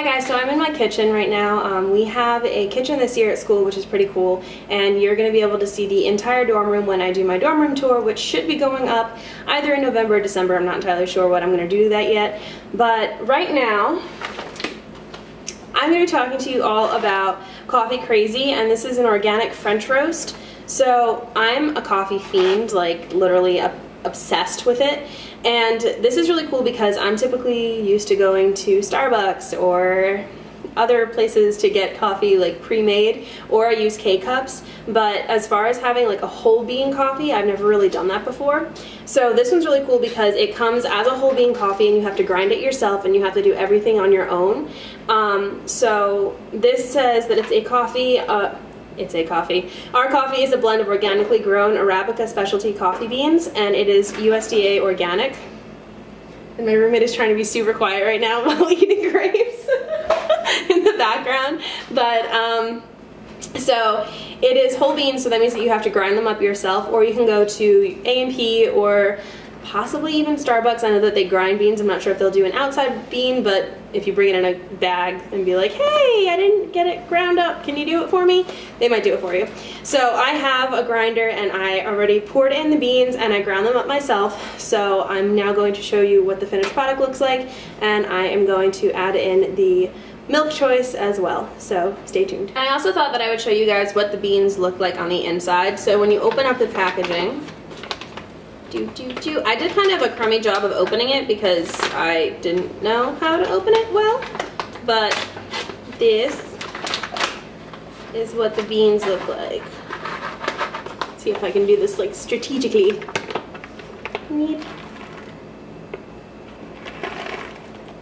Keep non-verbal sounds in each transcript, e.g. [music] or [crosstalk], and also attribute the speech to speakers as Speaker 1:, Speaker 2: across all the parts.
Speaker 1: Hi guys, so I'm in my kitchen right now. Um, we have a kitchen this year at school which is pretty cool and you're going to be able to see the entire dorm room when I do my dorm room tour which should be going up either in November or December. I'm not entirely sure what I'm going to do that yet. But right now, I'm going to be talking to you all about Coffee Crazy and this is an organic French roast. So I'm a coffee fiend, like literally obsessed with it. And this is really cool because I'm typically used to going to Starbucks or other places to get coffee like pre-made or I use K-cups. But as far as having like a whole bean coffee I've never really done that before. So this one's really cool because it comes as a whole bean coffee and you have to grind it yourself and you have to do everything on your own. Um, so this says that it's a coffee uh, it's a coffee. Our coffee is a blend of organically grown Arabica specialty coffee beans and it is USDA organic. And my roommate is trying to be super quiet right now [laughs] while eating grapes [laughs] in the background. But um, so it is whole beans, so that means that you have to grind them up yourself, or you can go to A&P or possibly even Starbucks. I know that they grind beans. I'm not sure if they'll do an outside bean, but if you bring it in a bag and be like, hey, I didn't get it ground up, can you do it for me? They might do it for you. So I have a grinder and I already poured in the beans and I ground them up myself. So I'm now going to show you what the finished product looks like and I am going to add in the milk choice as well so stay tuned I also thought that I would show you guys what the beans look like on the inside so when you open up the packaging do, do, do. I did kind of a crummy job of opening it because I didn't know how to open it well. But this is what the beans look like. Let's see if I can do this like strategically. Need.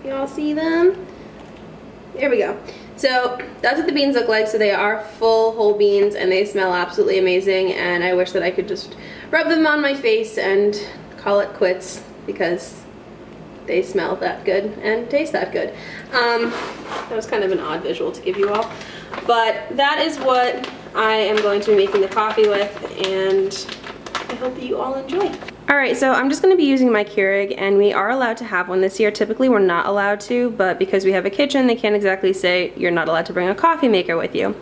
Speaker 1: Y'all see them? There we go. So that's what the beans look like. So they are full whole beans and they smell absolutely amazing and I wish that I could just rub them on my face and call it quits because they smell that good and taste that good. Um, that was kind of an odd visual to give you all. But that is what I am going to be making the coffee with and I hope that you all enjoy. Alright, so I'm just going to be using my Keurig and we are allowed to have one this year. Typically we're not allowed to, but because we have a kitchen, they can't exactly say you're not allowed to bring a coffee maker with you.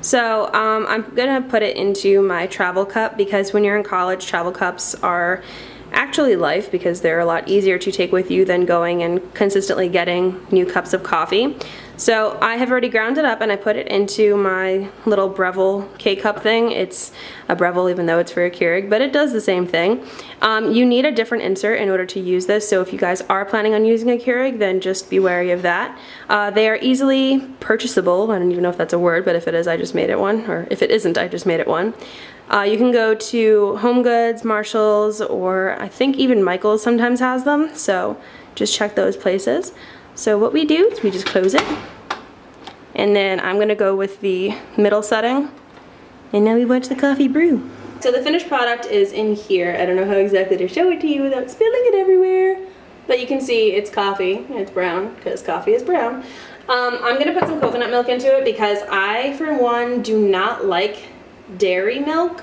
Speaker 1: So um, I'm going to put it into my travel cup because when you're in college, travel cups are actually life because they're a lot easier to take with you than going and consistently getting new cups of coffee. So I have already ground it up and I put it into my little Breville K-cup thing. It's a Breville even though it's for a Keurig, but it does the same thing. Um, you need a different insert in order to use this, so if you guys are planning on using a Keurig, then just be wary of that. Uh, they are easily purchasable. I don't even know if that's a word, but if it is, I just made it one, or if it isn't, I just made it one. Uh, you can go to Home Goods, Marshalls, or I think even Michael's sometimes has them, so just check those places. So what we do is we just close it. And then I'm gonna go with the middle setting. And now we watch the coffee brew. So the finished product is in here. I don't know how exactly to show it to you without spilling it everywhere. But you can see it's coffee. It's brown because coffee is brown. Um, I'm gonna put some coconut milk into it because I, for one, do not like dairy milk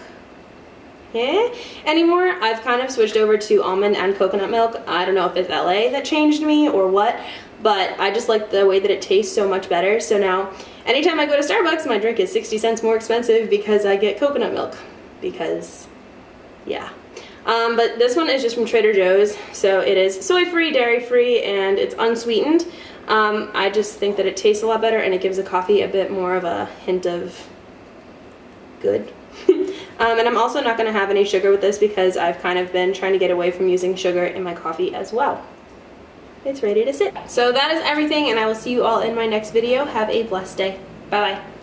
Speaker 1: eh, anymore. I've kind of switched over to almond and coconut milk. I don't know if it's LA that changed me or what, but I just like the way that it tastes so much better. So now, anytime I go to Starbucks, my drink is 60 cents more expensive because I get coconut milk. Because, yeah. Um, but this one is just from Trader Joe's, so it is soy-free, dairy-free, and it's unsweetened. Um, I just think that it tastes a lot better and it gives the coffee a bit more of a hint of good. [laughs] um, and I'm also not going to have any sugar with this because I've kind of been trying to get away from using sugar in my coffee as well it's ready to sit. So that is everything and I will see you all in my next video. Have a blessed day. Bye bye.